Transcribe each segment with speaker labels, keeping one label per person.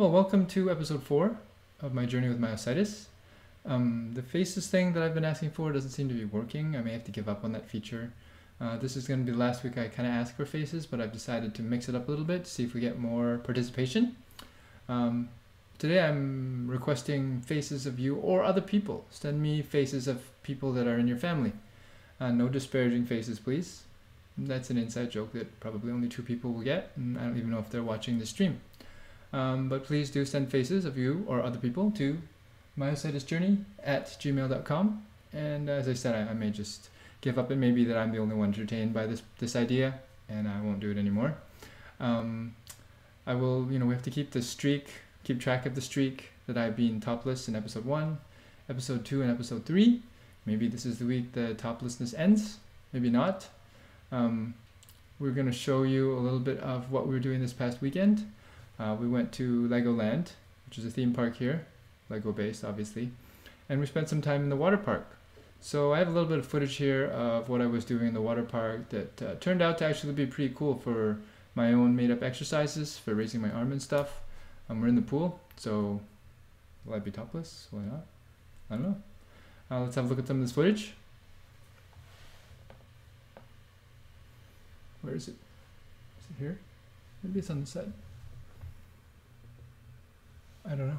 Speaker 1: Well, welcome to episode four of my journey with myositis. Um, the faces thing that I've been asking for doesn't seem to be working. I may have to give up on that feature. Uh, this is going to be the last week I kind of asked for faces, but I've decided to mix it up a little bit to see if we get more participation. Um, today I'm requesting faces of you or other people. Send me faces of people that are in your family. Uh, no disparaging faces, please. That's an inside joke that probably only two people will get, and I don't even know if they're watching the stream. Um, but please do send faces of you or other people to myositisjourney at gmail.com. And as I said, I, I may just give up. It may be that I'm the only one entertained by this, this idea, and I won't do it anymore. Um, I will, you know, we have to keep the streak, keep track of the streak that I've been topless in episode 1, episode 2, and episode 3. Maybe this is the week the toplessness ends, maybe not. Um, we're going to show you a little bit of what we were doing this past weekend. Uh, we went to Legoland, which is a theme park here, Lego based obviously, and we spent some time in the water park. So I have a little bit of footage here of what I was doing in the water park that uh, turned out to actually be pretty cool for my own made up exercises for raising my arm and stuff. Um, we're in the pool, so will I be topless? Why not? I don't know. Uh, let's have a look at some of this footage. Where is it? Is it here? Maybe it's on the side. Don't know.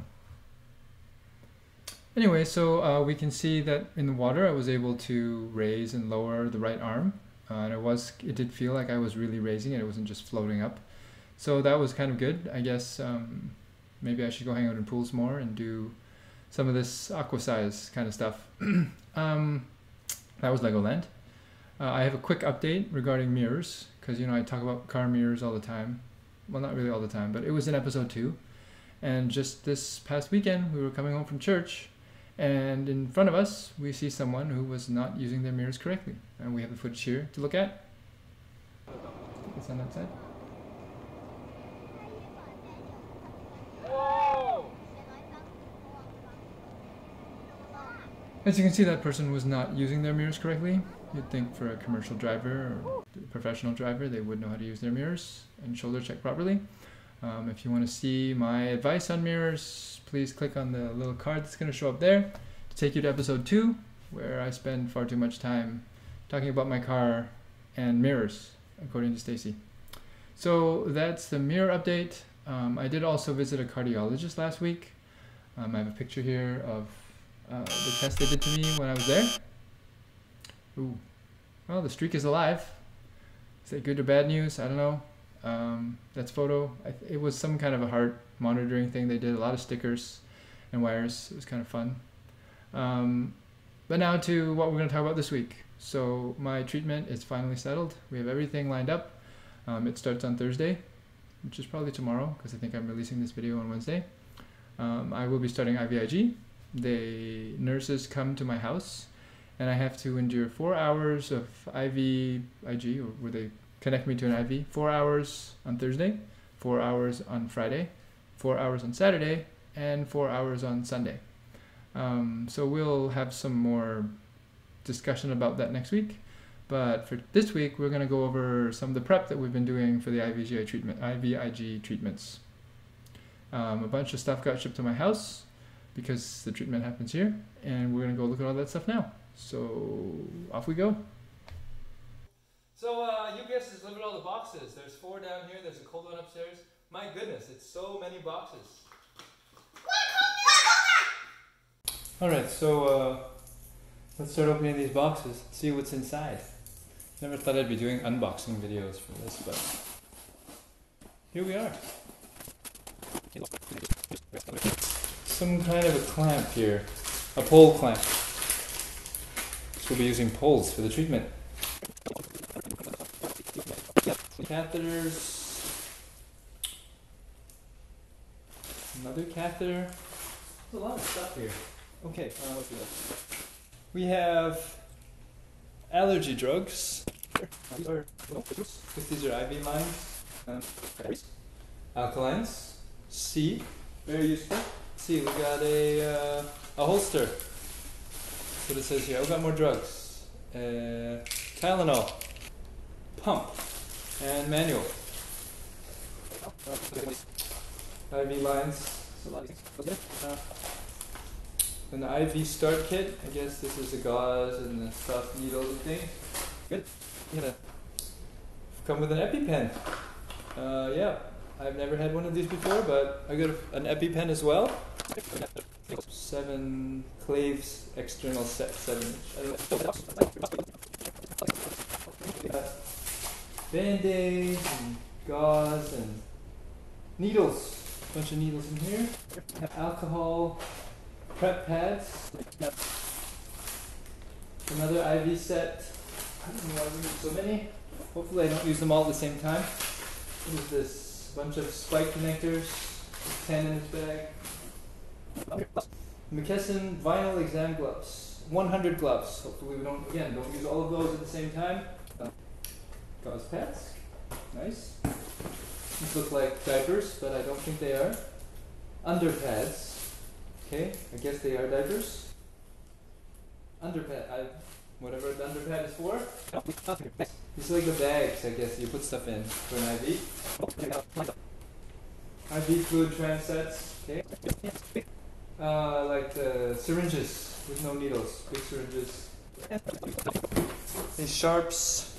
Speaker 1: Anyway, so uh, we can see that in the water I was able to raise and lower the right arm. Uh, and it was, it did feel like I was really raising it. It wasn't just floating up. So that was kind of good. I guess um, maybe I should go hang out in pools more and do some of this aqua size kind of stuff. um, that was Legoland. Uh, I have a quick update regarding mirrors because you know I talk about car mirrors all the time. Well, not really all the time, but it was in episode two. And just this past weekend, we were coming home from church, and in front of us, we see someone who was not using their mirrors correctly. And we have the footage here to look at. It's on that side. As you can see, that person was not using their mirrors correctly. You'd think for a commercial driver or professional driver, they would know how to use their mirrors and shoulder check properly. Um, if you want to see my advice on mirrors, please click on the little card that's going to show up there to take you to episode 2, where I spend far too much time talking about my car and mirrors, according to Stacy. So that's the mirror update. Um, I did also visit a cardiologist last week. Um, I have a picture here of uh, the test they did to me when I was there. Ooh. Well, the streak is alive. Is that good or bad news? I don't know. Um, that's photo. it was some kind of a heart monitoring thing. They did a lot of stickers and wires. It was kind of fun. Um, but now to what we're going to talk about this week. So my treatment is finally settled. We have everything lined up. Um, it starts on Thursday, which is probably tomorrow because I think I'm releasing this video on Wednesday. Um, I will be starting IVIG. The nurses come to my house and I have to endure four hours of IVIG, or were they connect me to an IV, four hours on Thursday, four hours on Friday, four hours on Saturday, and four hours on Sunday. Um, so we'll have some more discussion about that next week. But for this week, we're going to go over some of the prep that we've been doing for the IVIG treatment, IVIG treatments. Um, a bunch of stuff got shipped to my house because the treatment happens here, and we're going to go look at all that stuff now. So off we go. So uh, guys just look at all the boxes. There's four down here. There's a cold one upstairs. My goodness, it's so many boxes. All right, so uh, let's start opening these boxes. See what's inside. Never thought I'd be doing unboxing videos for this, but here we are. Some kind of a clamp here, a pole clamp. So we'll be using poles for the treatment catheters. Another catheter. There's a lot of stuff here. Okay, uh. We have allergy drugs. These are, these are IV lines. Um, alkalines. C, very useful. C, we got a, uh, a holster. What it says here. I've got more drugs. Uh, Tylenol. Pump and manual. IV lines. Uh, an IV start kit. I guess this is the gauze and the soft needles and thing. Good. Yeah. Come with an EpiPen. Uh, yeah, I've never had one of these before, but I got an EpiPen as well. Seven claves external set, seven. Band-aids and gauze and needles. A bunch of needles in here. Alcohol, prep pads. Another IV set. I don't know why we need so many. Hopefully I don't use them all at the same time. What is this? Bunch of spike connectors. 10 in this bag. McKesson vinyl exam gloves. 100 gloves. Hopefully we don't, again, don't use all of those at the same time. Gauze pads. Nice. These look like diapers, but I don't think they are. Underpads. Okay, I guess they are diapers. Underpad. I, whatever the underpad is for. These are like the bags, I guess, you put stuff in for an IV. IV fluid transets. Okay. Uh, like the syringes with no needles, big syringes. These sharps,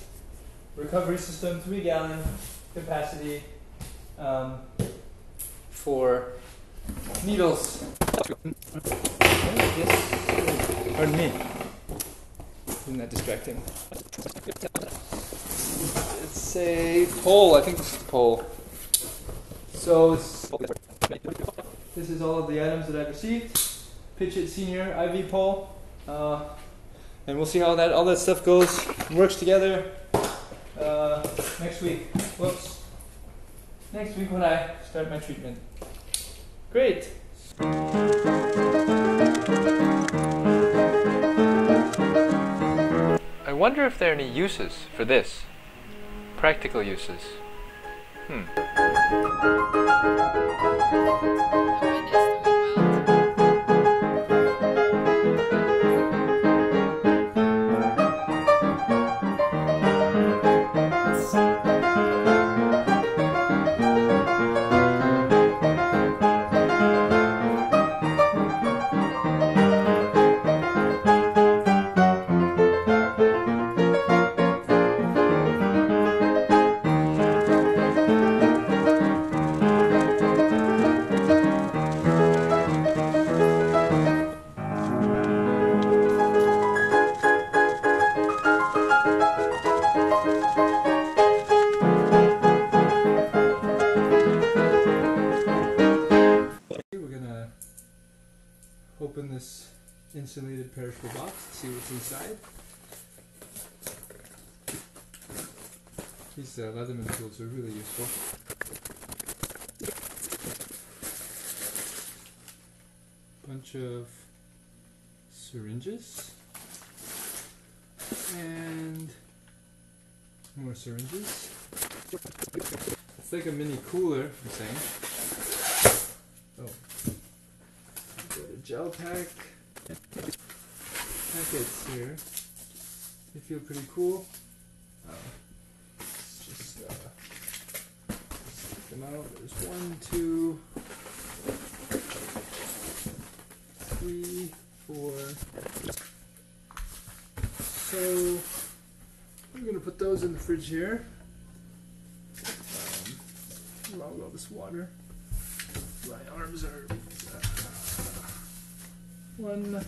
Speaker 1: recovery system, three gallon capacity um, for needles. Pardon me. Isn't that distracting? It's a pole. I think this is the pole. So this is all of the items that I've received. Pitch It Senior IV pole. Uh, and we'll see how that all that stuff goes, works together uh, next week. Whoops. Next week when I start my treatment. Great. I wonder if there are any uses for this. Practical uses. Hmm. Inside. These uh, Leatherman tools are really useful. Bunch of syringes and more syringes. It's like a mini cooler, I'm saying. Oh. Got a gel pack. Packets here. They feel pretty cool. Uh, let's just uh, stick them out. There's one, two, three, four. So I'm gonna put those in the fridge here. Um, along all this water. My arms are uh, one.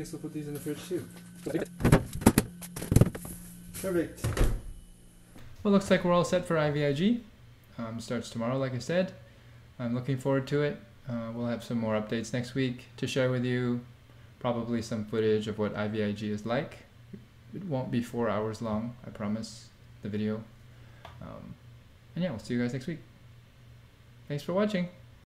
Speaker 1: Guess we'll put these in the fridge too. Perfect. Well, looks like we're all set for IVIG. Um, starts tomorrow, like I said. I'm looking forward to it. Uh, we'll have some more updates next week to share with you. Probably some footage of what IVIG is like. It won't be four hours long, I promise, the video. Um, and yeah, we'll see you guys next week. Thanks for watching.